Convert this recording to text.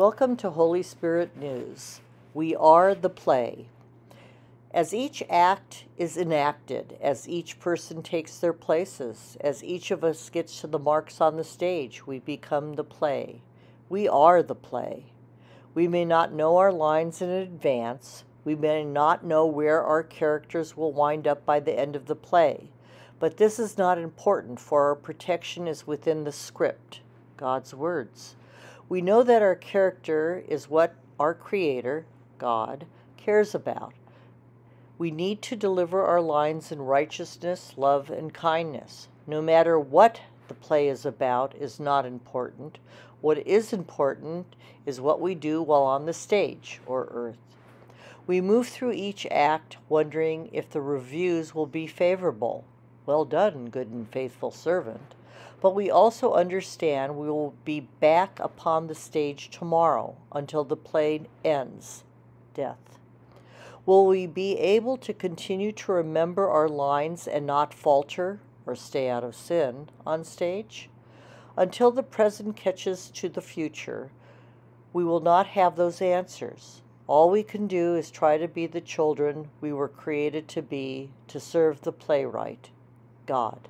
Welcome to Holy Spirit News. We are the play. As each act is enacted, as each person takes their places, as each of us gets to the marks on the stage, we become the play. We are the play. We may not know our lines in advance. We may not know where our characters will wind up by the end of the play. But this is not important, for our protection is within the script, God's words. We know that our character is what our Creator, God, cares about. We need to deliver our lines in righteousness, love, and kindness. No matter what the play is about is not important. What is important is what we do while on the stage or earth. We move through each act wondering if the reviews will be favorable. Well done, good and faithful servant. But we also understand we will be back upon the stage tomorrow until the play ends death. Will we be able to continue to remember our lines and not falter or stay out of sin on stage? Until the present catches to the future, we will not have those answers. All we can do is try to be the children we were created to be, to serve the playwright, God.